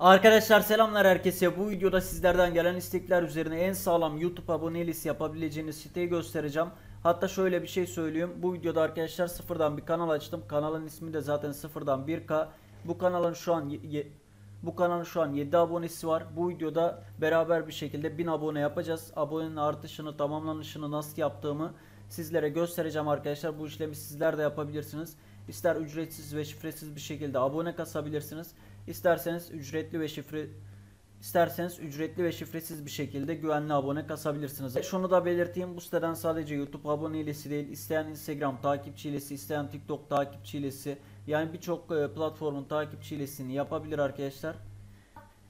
Arkadaşlar selamlar herkese. Bu videoda sizlerden gelen istekler üzerine en sağlam YouTube abonelisi yapabileceğiniz siteyi göstereceğim. Hatta şöyle bir şey söyleyeyim. Bu videoda arkadaşlar sıfırdan bir kanal açtım. Kanalın ismi de zaten sıfırdan 1K. Bu kanalın şu an bu kanalın şu an 7 abonesi var. Bu videoda beraber bir şekilde 1000 abone yapacağız. Abonenin artışını, tamamlanışını nasıl yaptığımı sizlere göstereceğim arkadaşlar. Bu işlemi sizler de yapabilirsiniz. İster ücretsiz ve şifresiz bir şekilde abone kasabilirsiniz. İsterseniz ücretli ve şifre İsterseniz ücretli ve şifresiz bir şekilde güvenli abone kasabilirsiniz. Şunu da belirteyim bu siteden sadece YouTube abone ilesi değil, isteyen Instagram takipçi isteyen TikTok takipçi yani birçok e, platformun takipçi yapabilir arkadaşlar.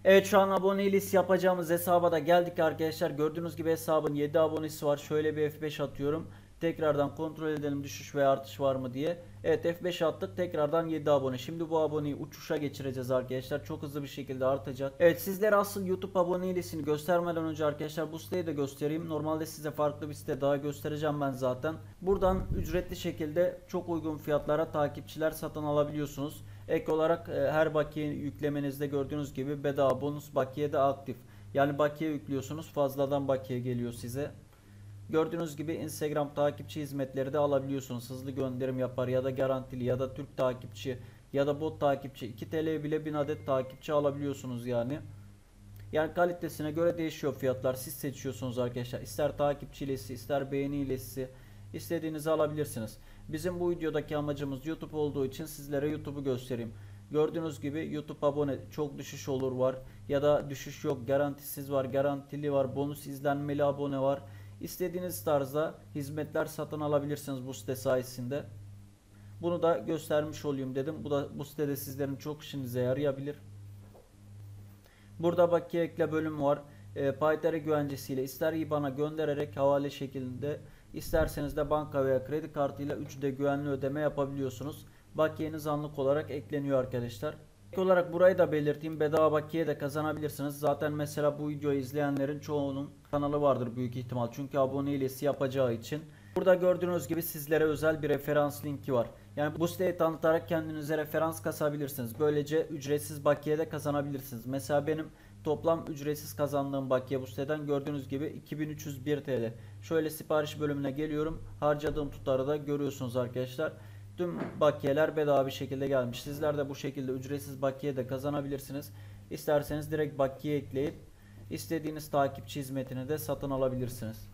Evet şu an abone ilesi yapacağımız hesaba da geldik arkadaşlar. Gördüğünüz gibi hesabın 7 abonesi var. Şöyle bir F5 atıyorum. Tekrardan kontrol edelim düşüş veya artış var mı diye. Evet F5 attık. Tekrardan 7 abone. Şimdi bu aboneyi uçuşa geçireceğiz arkadaşlar. Çok hızlı bir şekilde artacak. Evet sizlere asıl YouTube abone ilesini göstermeden önce arkadaşlar bu siteyi de göstereyim. Normalde size farklı bir site daha göstereceğim ben zaten. Buradan ücretli şekilde çok uygun fiyatlara takipçiler satın alabiliyorsunuz. Ek olarak e, her bakiye yüklemenizde gördüğünüz gibi bedava bonus bakiye de aktif. Yani bakiye yüklüyorsunuz fazladan bakiye geliyor size. Gördüğünüz gibi Instagram takipçi hizmetleri de alabiliyorsunuz. Hızlı gönderim yapar ya da garantili ya da Türk takipçi ya da bot takipçi 2 TL bile 1000 adet takipçi alabiliyorsunuz yani. Yani kalitesine göre değişiyor fiyatlar. Siz seçiyorsunuz arkadaşlar. İster takipçi ilesi, ister beğeni ilesi istediğinizi alabilirsiniz. Bizim bu videodaki amacımız YouTube olduğu için sizlere YouTube'u göstereyim. Gördüğünüz gibi YouTube abone çok düşüş olur var ya da düşüş yok garantisiz var garantili var bonus izlenmeli abone var. İstediğiniz tarzda hizmetler satın alabilirsiniz bu site sayesinde. Bunu da göstermiş olayım dedim. Bu da bu sitede sizlerin çok işinize yarayabilir. Burada bakiye ekle bölümü var. E, Paytare güvencesiyle ister IBAN'a göndererek havale şeklinde isterseniz de banka veya kredi kartıyla 3D güvenli ödeme yapabiliyorsunuz. Bakiyeniz anlık olarak ekleniyor arkadaşlar. Ek olarak burayı da belirteyim. Bedava bakiye de kazanabilirsiniz. Zaten mesela bu videoyu izleyenlerin çoğunun kanalı vardır büyük ihtimal. Çünkü abone ilesi yapacağı için. Burada gördüğünüz gibi sizlere özel bir referans linki var. Yani bu siteyi tanıtarak kendinize referans kasabilirsiniz. Böylece ücretsiz bakiye de kazanabilirsiniz. Mesela benim toplam ücretsiz kazandığım bakiye bu siteden gördüğünüz gibi 2301 TL. Şöyle sipariş bölümüne geliyorum. Harcadığım tutarı da görüyorsunuz arkadaşlar. Tüm bakiyeler bedava bir şekilde gelmiş. Sizler de bu şekilde ücretsiz bakiye de kazanabilirsiniz. İsterseniz direkt bakiye ekleyip istediğiniz takipçi hizmetini de satın alabilirsiniz.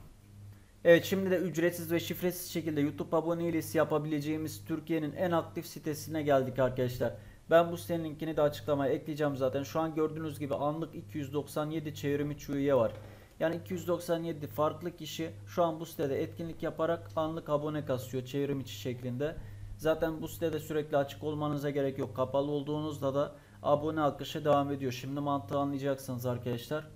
Evet şimdi de ücretsiz ve şifresiz şekilde YouTube abone ilesi yapabileceğimiz Türkiye'nin en aktif sitesine geldik arkadaşlar. Ben bu sitenin linkini de açıklamaya ekleyeceğim zaten. Şu an gördüğünüz gibi anlık 297 çevrim üye var. Yani 297 farklı kişi şu an bu sitede etkinlik yaparak anlık abone kasıyor çevrim içi şeklinde. Zaten bu sitede sürekli açık olmanıza gerek yok. Kapalı olduğunuzda da abone akışı devam ediyor. Şimdi mantığı anlayacaksınız arkadaşlar.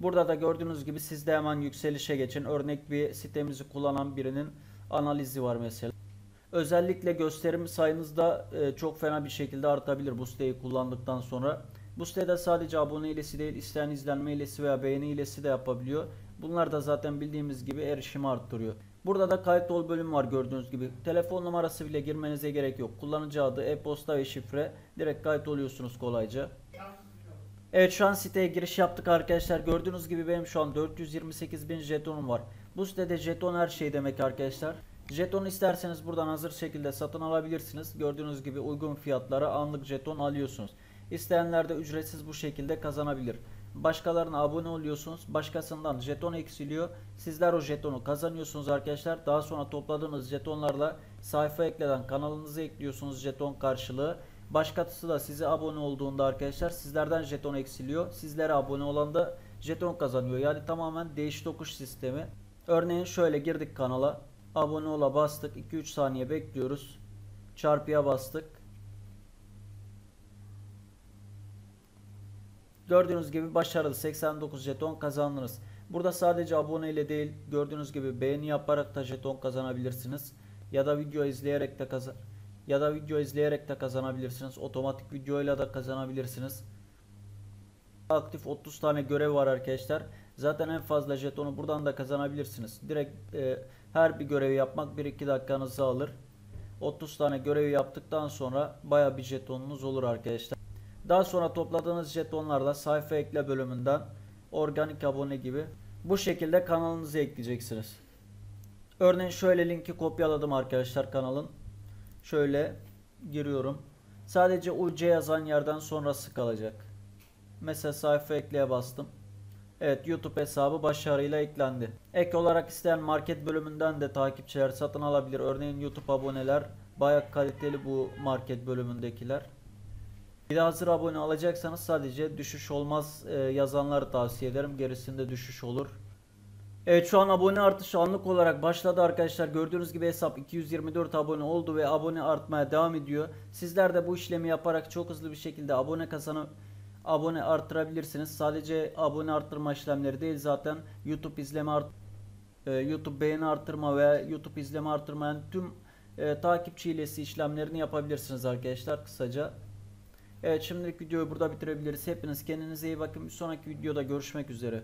Burada da gördüğünüz gibi siz de hemen yükselişe geçin. Örnek bir sitemizi kullanan birinin analizi var mesela. Özellikle gösterim sayınız da e, çok fena bir şekilde artabilir bu siteyi kullandıktan sonra. Bu sitede sadece abone ilesi değil, isteyen izlenme ilesi veya beğeni ilesi de yapabiliyor. Bunlar da zaten bildiğimiz gibi erişimi arttırıyor. Burada da kayıt ol bölümü var gördüğünüz gibi. Telefon numarası bile girmenize gerek yok. Kullanıcı adı, e-posta ve şifre. Direkt kayıt oluyorsunuz kolayca. Evet şu an siteye giriş yaptık arkadaşlar. Gördüğünüz gibi benim şu an 428 bin jetonum var. Bu sitede jeton her şey demek arkadaşlar. Jeton isterseniz buradan hazır şekilde satın alabilirsiniz. Gördüğünüz gibi uygun fiyatlara anlık jeton alıyorsunuz. İsteyenler de ücretsiz bu şekilde kazanabilir. Başkalarına abone oluyorsunuz. Başkasından jeton eksiliyor. Sizler o jetonu kazanıyorsunuz arkadaşlar. Daha sonra topladığınız jetonlarla sayfa ekleden kanalınızı ekliyorsunuz jeton karşılığı. Başkası da size abone olduğunda arkadaşlar sizlerden jeton eksiliyor. Sizlere abone olan da jeton kazanıyor. Yani tamamen değiş tokuş sistemi. Örneğin şöyle girdik kanala. Abone ola bastık. 2-3 saniye bekliyoruz. Çarpıya bastık. Gördüğünüz gibi başarılı 89 jeton kazandınız. Burada sadece abone ile değil gördüğünüz gibi beğeni yaparak da jeton kazanabilirsiniz. Ya da video izleyerek de kazan ya da video izleyerek de kazanabilirsiniz. Otomatik videoyla da kazanabilirsiniz. Aktif 30 tane görev var arkadaşlar. Zaten en fazla jetonu buradan da kazanabilirsiniz. Direkt e, her bir görevi yapmak 1-2 dakikanızı alır. 30 tane görevi yaptıktan sonra baya bir jetonunuz olur arkadaşlar. Daha sonra topladığınız jetonlarla sayfa ekle bölümünden organik abone gibi bu şekilde kanalınızı ekleyeceksiniz. Örneğin şöyle linki kopyaladım arkadaşlar kanalın. Şöyle giriyorum. Sadece UC yazan yerden sonrası kalacak. Mesela sayfa ekleye bastım. Evet YouTube hesabı başarıyla eklendi. Ek olarak isteyen market bölümünden de takipçiler satın alabilir. Örneğin YouTube aboneler bayağı kaliteli bu market bölümündekiler. Bir de hazır abone alacaksanız sadece düşüş olmaz e, yazanları tavsiye ederim. Gerisinde düşüş olur. Evet şu an abone artışı anlık olarak başladı arkadaşlar. Gördüğünüz gibi hesap 224 abone oldu ve abone artmaya devam ediyor. Sizler de bu işlemi yaparak çok hızlı bir şekilde abone kazanıp abone arttırabilirsiniz. Sadece abone arttırma işlemleri değil zaten YouTube izleme art e, YouTube beğeni arttırma ve YouTube izleme arttırmayan tüm e, takipçi hilesi işlemlerini yapabilirsiniz arkadaşlar kısaca. Evet şimdilik videoyu burada bitirebiliriz. Hepiniz kendinize iyi bakın. Bir sonraki videoda görüşmek üzere.